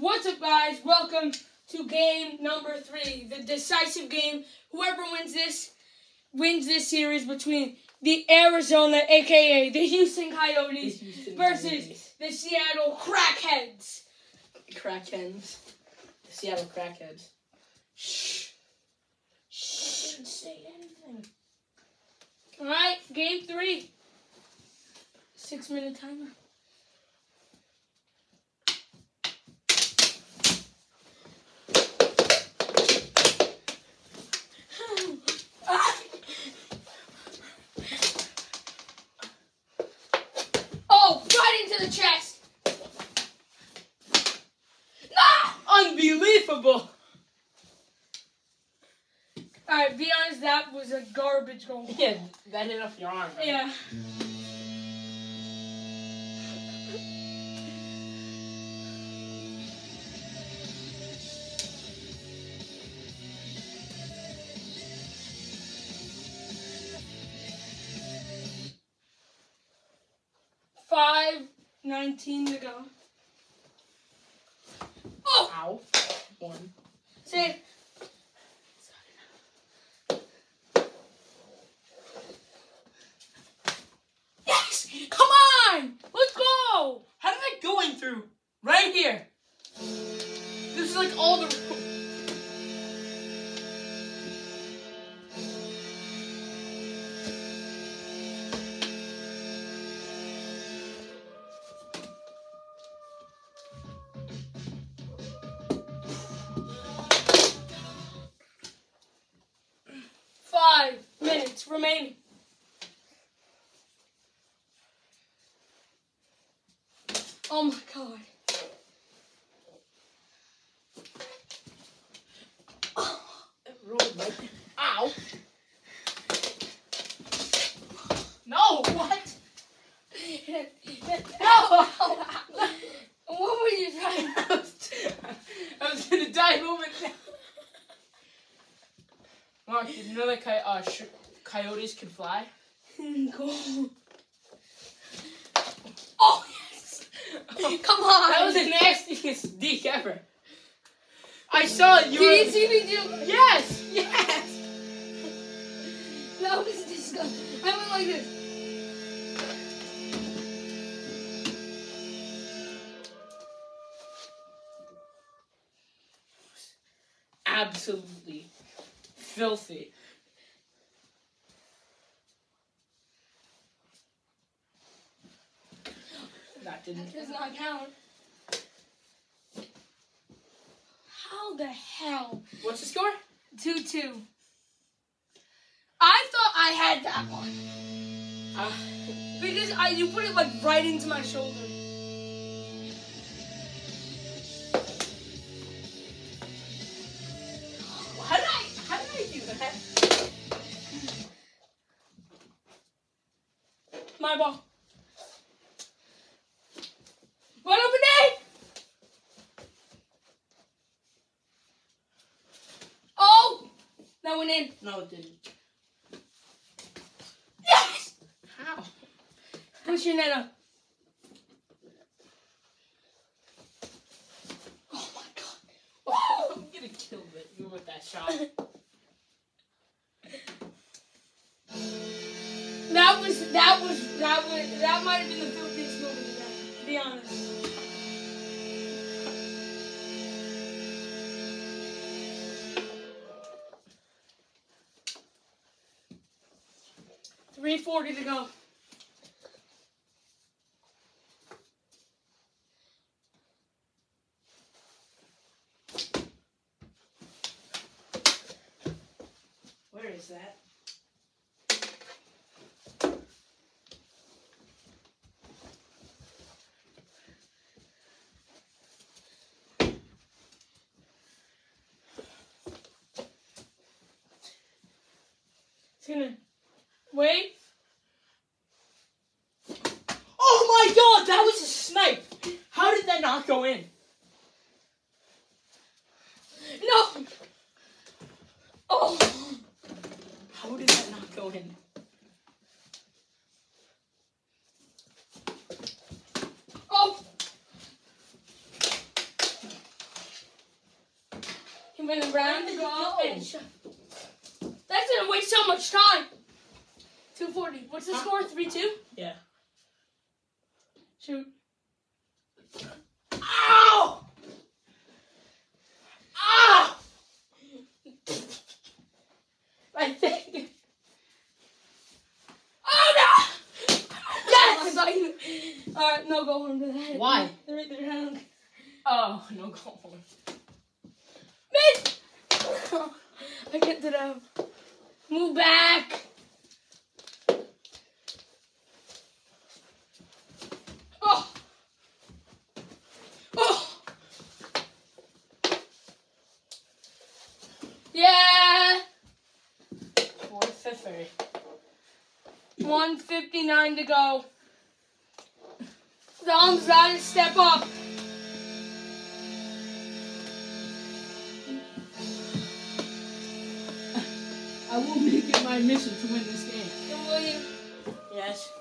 What's up, guys? Welcome to game number three, the decisive game. Whoever wins this wins this series between the Arizona, aka the Houston Coyotes, The Houston versus Coyotes. the Seattle Crackheads. Crackheads. The Seattle Crackheads. Shh. Shh. Don't say anything. All right, game three. Six minute timer. Oh, right into the chest. No! Unbelievable! All right, be honest, that was a garbage goal. Yeah, that hit off your arm. Right? Yeah. Five nineteen to go. Oh my god. It rolled right. Ow. No, what? no! what were you trying I was, I was gonna dive over. Mark, did you know that coy- uh, sh- coyotes can fly? to go? Oh, oh yes! Come on! That was the nastiest deke ever. I saw it. You Did you see me do? Yes, yes. That was disgusting. I went like this. Absolutely filthy. That didn't. Does not count. How the hell? What's the score? 2 2. I thought I had that one. Uh, Because I you put it like right into my shoulder. how did I? How did I do that? My ball. One open day! Oh! That went in. No, it didn't. Yes! How? Push your net up. Oh my god. Oh, I'm gonna kill it. You with that shot. That was that was that was that might have been the filthiest move of the day, to be honest. Forty to go. Where is that? Gonna wait. Oh my god, that was a snipe! How did that not go in? No. Oh. How did that not go in? Oh. minute round to go. No. And sh- That's gonna waste so much time. 240. What's the Huh? score? 3 2? Yeah. Shoot. Ow! Ow! I think. Oh no! Yes! Alright, no go home to that. Why? They're in the round. Oh, no goal. Miss! I can't do that. Move back. Oh. Oh. Yeah. Fourth, fifth, three. 159 to go. Dom's got to step up. I will make it my mission to win this game. And William. Yes.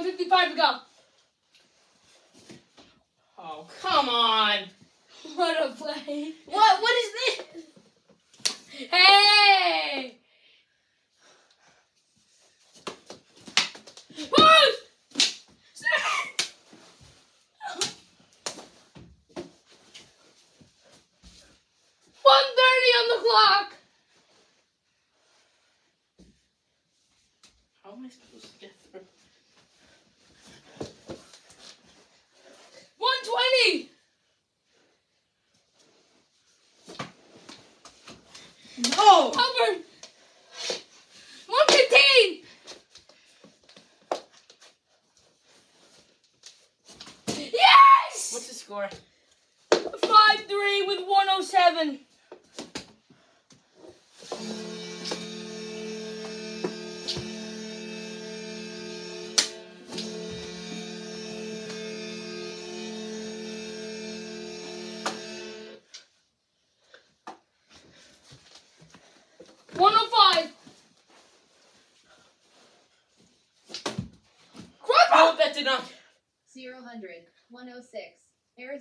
155 to go. Oh, come on. What a play. What? What is this? Hey! Push! One thirty on the clock. How am I supposed to get through? One twenty. No! One fifteen. Yes. What's the score? Five three with one oh seven.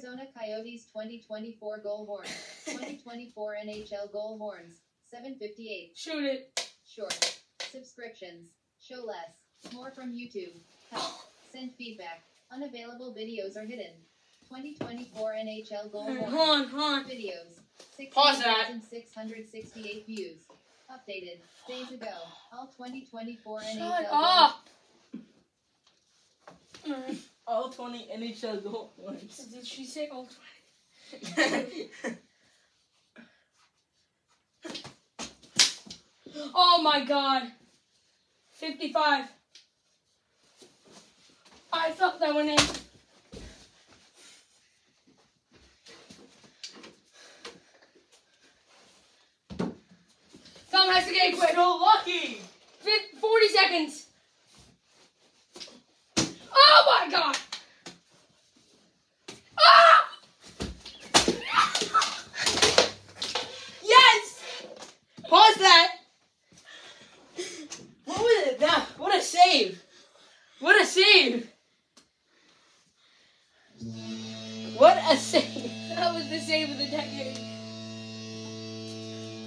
Arizona Coyotes 2024 goal horns. 2024 NHL goal horns. 758. Shoot it. Short. Subscriptions. Show less. More from YouTube. Help. Send feedback. Unavailable videos are hidden. 2024 NHL goal horns. on, hold on. Videos. Pause that. 16,668 views. Updated. Days ago. All 2024 Shut NHL up. Alright. All 20 NHL goal points. Did she say all 20? Oh my god. 55. I thought that went in. Dom has to get quick. so lucky! Fif- 40 seconds. Oh my god. Ah! Yes! Pause that! What was it? That, what a save! What a save! What a save! That was the save of the decade.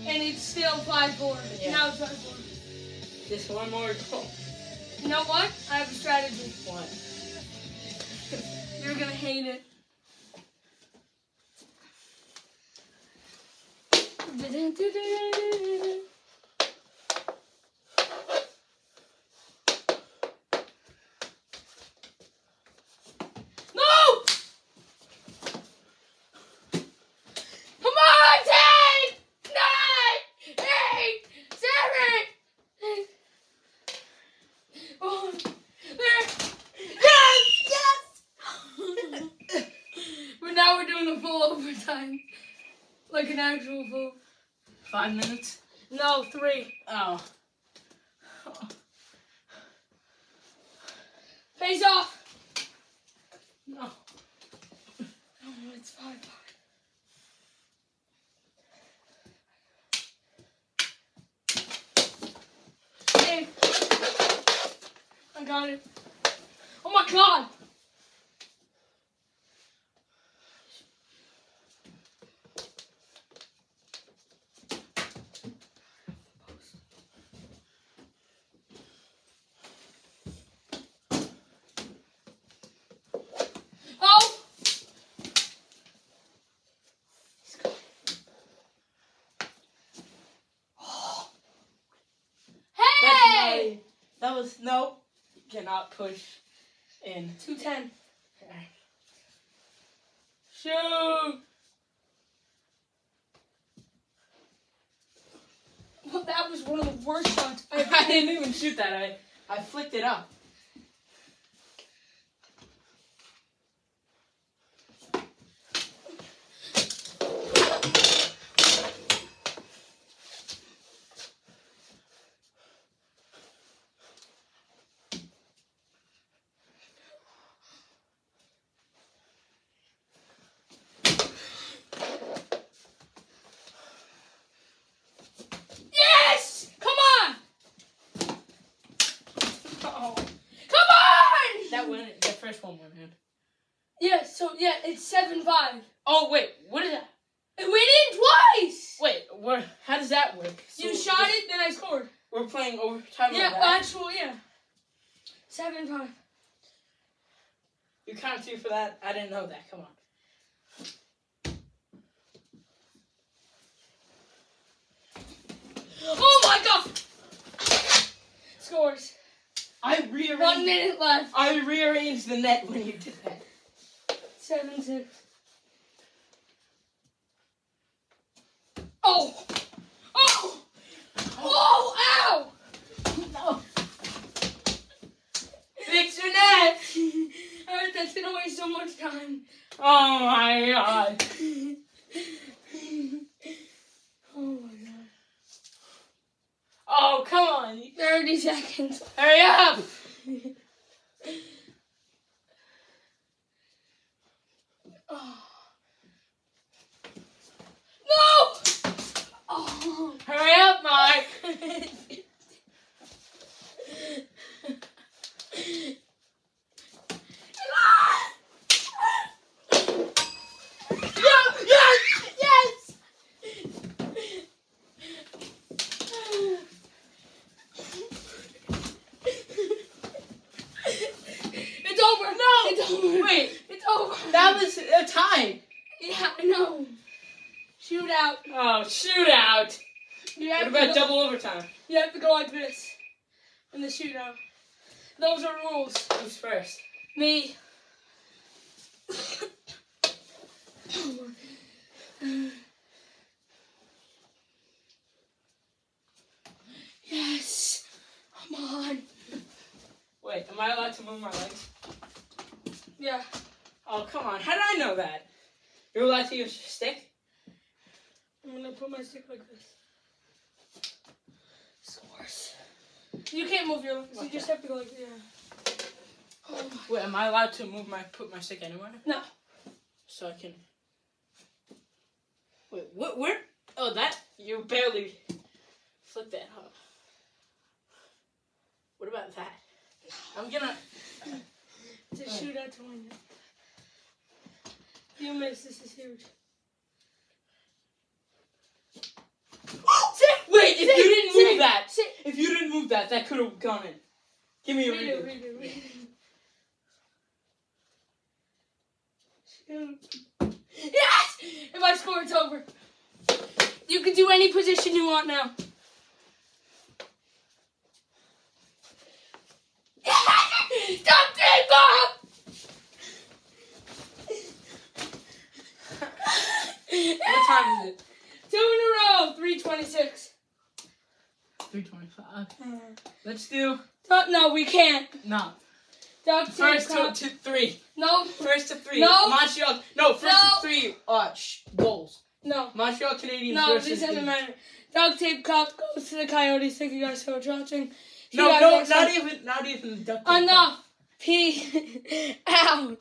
And it's still 5-4. Yeah. Now it's 5-4. Just one more goal. You know what? I have a strategy. What? You're gonna hate it. No! an actual full five minutes? No, three. Oh. oh. Face off! No. No, it's five. I got it. Oh my god! That was no. You cannot push in. 210. Okay. Shoot! Well, that was one of the worst shots I've I didn't even shoot that. I I flicked it up. Yes! Come on! Oh. Come on! That went. The first one went in. Yeah, it's 7 5. Oh wait, what is that? It went in twice! Wait, what? How does that work? You shot it, then I scored. We're playing overtime. Yeah, actual, yeah. 7 5. You count two for that? I didn't know that. Come on. Oh my god! Scores. I rearranged. One minute left. I rearranged the net when you did that. 7 6. Oh! Oh! Oh! Ow! No. Fix your net. Alright, that's gonna waste so much time. Oh my god. oh my god. Oh come on. 30 seconds. Hurry up. Oh. No! Oh. Hurry up, Mark. Yeah, yes! Yes! It's over. No! It's over. Wait. It's over. That was a tie. Yeah, I know. Shootout. Oh, shootout. You What have, about to go, double overtime? You have to go like this in the shootout. Those are rules. Who's first? Me. yes. Come on. Wait, am I allowed to move my legs? Yeah. Oh, come on. How did I know that? You're allowed to use your stick? I'm gonna put my stick like this. Scores. You can't move your legs. You just have to go like yeah. Oh. Wait, am I allowed to move my put my stick anywhere? No. So I can. Wait, what? Where? Oh, that you barely flip that up. What about that? I'm gonna. It's a Right. shootout to win. You missed. This is huge. Wait, if you didn't move Sit, that, sit. if you didn't move that, that could have gone in. Give me a Redo, redo. redo, redo. Yes! If I score, it's over. You can do any position you want now. Stop take off! What time is it? Two in a row, 326. Three twenty-five. Let's do Uh, no, we can't. no. Tape First to, to three. No, First to three. No. Montreal. No, first No. to three. Uh, goals. no. Montreal Canadiens No, versus. this doesn't matter. Duct tape cup goes to the Coyotes. Thank you guys for watching. See No, no, not even, not even the duct tape. Enough. Pee out.